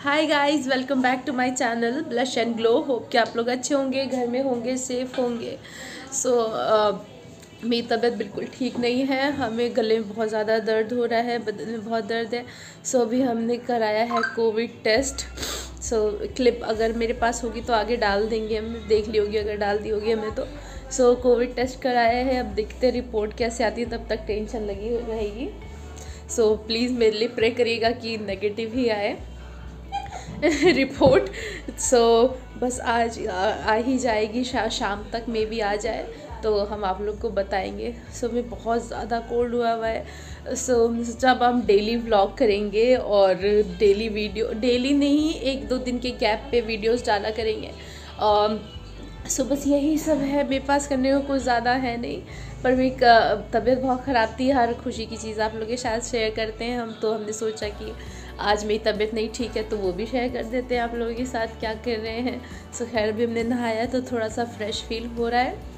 Hi guys welcome back to my channel blush and glow hope कि आप लोग अच्छे होंगे घर में होंगे सेफ़ होंगे। सो so, uh, मेरी तबीयत बिल्कुल ठीक नहीं है। हमें गले में बहुत ज़्यादा दर्द हो रहा है बदन में बहुत दर्द है। सो so, अभी हमने कराया है covid test so so, clip अगर मेरे पास होगी तो आगे डाल देंगे हम। देख ली होगी अगर डाल दी होगी हमें तो। सो कोविड टेस्ट कराया है। अब देखते रिपोर्ट कैसे आती है तब तक टेंशन लगी रहेगी। सो so, प्लीज़ मेरे लिए प्रे करिएगा कि नेगेटिव ही आए। रिपोर्ट सो so, बस आज आ, आ ही जाएगी शा, शाम तक मे भी आ जाए तो हम आप लोग को बताएँगे। सो so, मैं बहुत ज़्यादा कोल्ड हुआ हुआ है। सो so, जब हम डेली व्लॉग करेंगे और डेली वीडियो डेली नहीं एक दो दिन के गैप पे वीडियोस डाला करेंगे। सो so, बस यही सब है। मेरे पास करने को कुछ ज़्यादा है नहीं पर मेरी तबीयत बहुत ख़राब थी। हर खुशी की चीज़ आप लोग के साथ शेयर करते हैं। हम तो हमने सोचा कि आज मेरी तबीयत नहीं ठीक है तो वो भी शेयर कर देते हैं आप लोगों के साथ क्या कर रहे हैं। सो खैर भी हमने नहाया तो थोड़ा सा फ्रेश फील हो रहा है।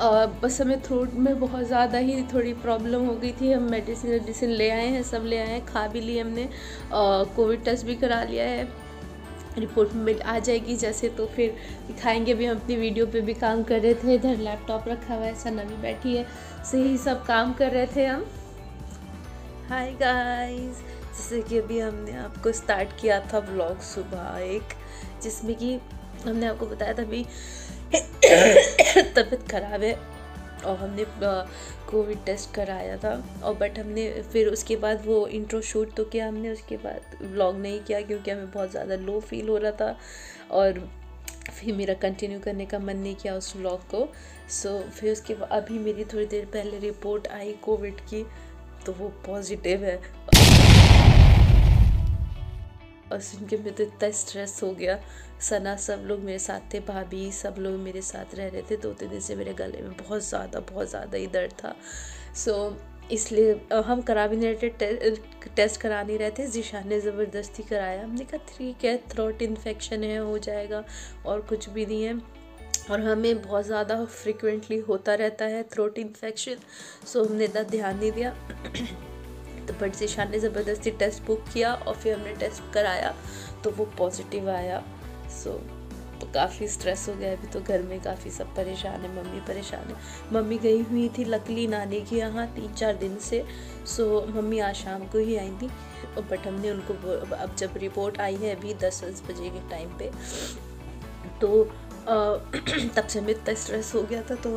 और बस हमें थ्रोट में बहुत ज़्यादा ही थोड़ी प्रॉब्लम हो गई थी। हम मेडिसिन वेडिसिन ले आए हैं, सब ले आए हैं, खा भी लिए हमने। कोविड टेस्ट भी करा लिया है। रिपोर्ट मिल आ जाएगी जैसे तो फिर दिखाएँगे। भी हम अपनी वीडियो पे भी काम कर रहे थे, इधर लैपटॉप रखा हुआ है सना भी बैठी है। सही सब काम कर रहे थे हम। हाय गाइस जैसे कि अभी हमने आपको स्टार्ट किया था ब्लॉग सुबह एक, जिसमें कि हमने आपको बताया था अभी तबीयत ख़राब है और हमने कोविड टेस्ट कराया था। और बट हमने फिर उसके बाद वो इंट्रो शूट तो किया, हमने उसके बाद व्लॉग नहीं किया क्योंकि हमें बहुत ज़्यादा लो फील हो रहा था और फिर मेरा कंटिन्यू करने का मन नहीं किया उस व्लॉग को। सो फिर उसके बाद अभी मेरी थोड़ी देर पहले रिपोर्ट आई कोविड की तो वो पॉजिटिव है। और सुन के मैं तो इतना स्ट्रेस हो गया। सना सब लोग मेरे साथ थे भाभी सब लोग मेरे साथ रह रहे थे। दो तीन दिन से मेरे गले में बहुत ज़्यादा बहुत ज़्यादा ही दर्द था। सो so, इसलिए हम करा भी नहीं रहे टे, टेस्ट करा नहीं रहे थे। जिशान ने ज़बरदस्ती कराया। हमने कहा ठीक है थ्रोट इन्फेक्शन है हो जाएगा और कुछ भी नहीं है। और हमें बहुत ज़्यादा फ्रिक्वेंटली होता रहता है थ्रोट इन्फेक्शन सो हमने इतना ध्यान नहीं दिया। तो बट जिशान ने ज़बरदस्ती टेस्ट बुक किया और फिर हमने टेस्ट कराया तो वो पॉजिटिव आया। सो तो काफ़ी स्ट्रेस हो गया। अभी तो घर में काफ़ी सब परेशान है, मम्मी परेशान है। मम्मी गई हुई थी लकली नानी के यहाँ तीन चार दिन से। सो मम्मी आज शाम को ही आई थी बट हमने उनको अब जब रिपोर्ट आई है अभी दस दस बजे के टाइम पे तो तब से मैं इतना स्ट्रेस हो गया था तो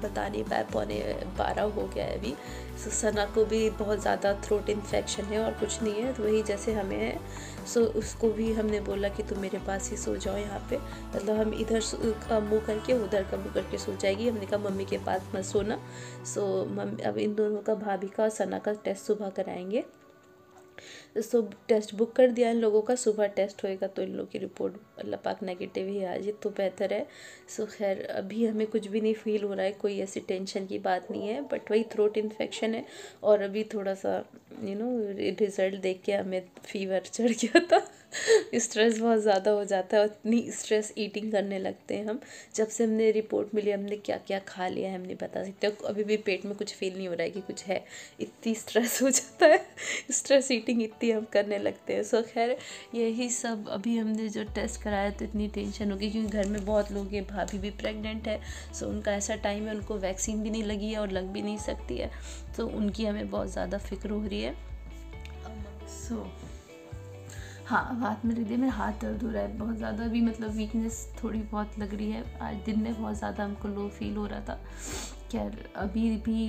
बता नहीं पाए पौने बारह हो गया है अभी। सो सना को भी बहुत ज़्यादा थ्रोट इन्फेक्शन है और कुछ नहीं है तो वही जैसे हमें है। सो उसको भी हमने बोला कि तुम मेरे पास ही सो जाओ यहाँ पे। मतलब हम इधर का मुँह करके, उधर का मुँह करके सो जाएगी। हमने कहा, मम्मी के पास मत सोना। सो मम्मी अब इन दोनों का भाभी का और सना का टेस्ट सुबह कराएँगे। सो टेस्ट बुक कर दिया, इन लोगों का सुबह टेस्ट होएगा तो इन लोगों की रिपोर्ट अल्लाह पाक नेगेटिव ही आ जाए तो बेहतर है। सो खैर, अभी हमें कुछ भी नहीं फील हो रहा है, कोई ऐसी टेंशन की बात नहीं है बट वही थ्रोट इन्फेक्शन है, और अभी थोड़ा सा यू नो रिज़ल्ट देख के हमें फीवर चढ़ गया था। स्ट्रेस बहुत ज़्यादा हो जाता है, और इतनी स्ट्रेस ईटिंग करने लगते हैं हम। जब से हमने रिपोर्ट मिली, हमने क्या क्या खा लिया है, हम नहीं बता सकते। अभी भी पेट में कुछ फील नहीं हो रहा है कि कुछ है। इतनी स्ट्रेस हो जाता है। स्ट्रेस ईटिंग इतनी हम करने लगते हैं। सो खैर यही सब अभी हमने जो टेस्ट कराया तो इतनी टेंशन होगी क्योंकि घर में बहुत लोग हैं भाभी भी प्रेग्नेंट है। सो उनका ऐसा टाइम है उनको वैक्सीन भी नहीं लगी है और लग भी नहीं सकती है। तो उनकी हमें बहुत ज़्यादा फ़िक्र हो रही है। सो so, हाँ हाथ में रख मेरा हाथ दर्द हो रहा है बहुत ज़्यादा। अभी मतलब वीकनेस थोड़ी बहुत लग रही है। आज दिन में बहुत ज़्यादा हमको लो फील हो रहा था। खैर अभी भी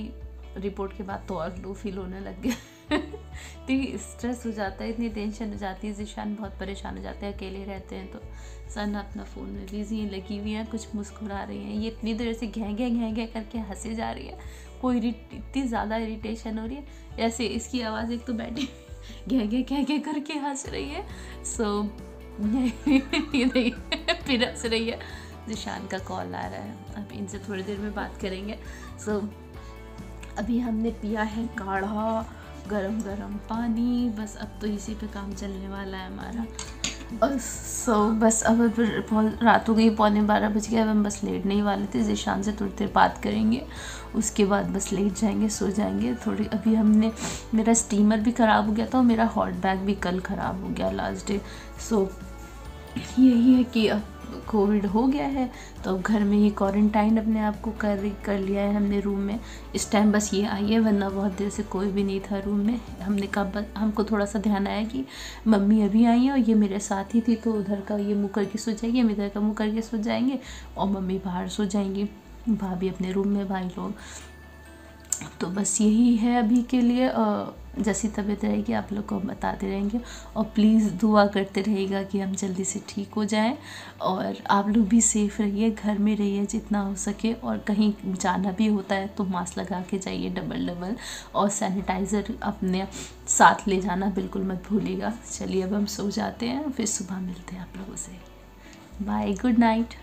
रिपोर्ट के बाद तो और लो फील होने लग गया। इतनी स्ट्रेस हो जाता है इतनी टेंशन हो जाती है जिशान बहुत परेशान हो जाते हैं अकेले रहते हैं तो सन अपना फ़ोन में बिज़ी लगी हुई हैं कुछ मुस्कुरा रही हैं। ये इतनी देर से घें घें घें घें करके हँसी जा रही है। कोई इतनी ज़्यादा इरीटेशन हो रही है। ऐसे इसकी आवाज़ एक तो बैठी घे घे घे घे करके हंस रही है। सो फिर हंस रही है। निशान का कॉल आ रहा है। अब इनसे थोड़ी देर में बात करेंगे। सो so, अभी हमने पिया है काढ़ा गरम गरम पानी बस अब तो इसी पे काम चलने वाला है हमारा। सो so, बस अब रात हो गई पौने बारह बज गए अब हम बस लेटने ही वाले थे जिशान से थोड़ी देर बात करेंगे उसके बाद बस लेट जाएँगे सो जाएँगे। थोड़ी अभी हमने मेरा स्टीमर भी ख़राब हो गया था और मेरा हॉट बैग भी कल ख़राब हो गया लास्ट डे सो यही है कि अब कोविड हो गया है तो अब घर में ही क्वारंटाइन अपने आप को कर कर लिया है हमने रूम में। इस टाइम बस ये आई है, वरना बहुत देर से कोई भी नहीं था रूम में। हमने कहा, बस, हमको थोड़ा सा ध्यान आया कि मम्मी अभी आई हैं और ये मेरे साथ ही थी तो उधर का ये मुँह करके सो जाएगी हम इधर का मुँह करके सो जाएँगे और मम्मी बाहर सो जाएँगी, भाभी अपने रूम में, भाई लोग। तो बस यही है अभी के लिए जैसी तबीयत रहेगी, आप लोग को हम बताते रहेंगे। और प्लीज़ दुआ करते रहेगा कि हम जल्दी से ठीक हो जाएँ और आप लोग भी सेफ़ रहिए, घर में रहिए जितना हो सके और कहीं जाना भी होता है तो मास्क लगा के जाइए डबल डबल और सैनिटाइज़र अपने साथ ले जाना, बिल्कुल मत भूलिएगा। चलिए अब हम सो जाते हैं, फिर सुबह मिलते हैं आप लोगों से। Bye good night